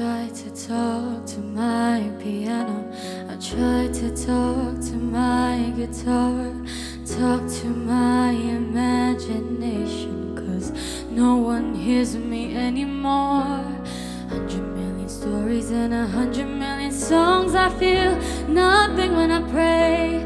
try to talk to my piano. I try to talk to my guitar. Talk to my imagination. Cause no one hears me anymore. Hundred million stories and a hundred million songs. I feel nothing when I pray.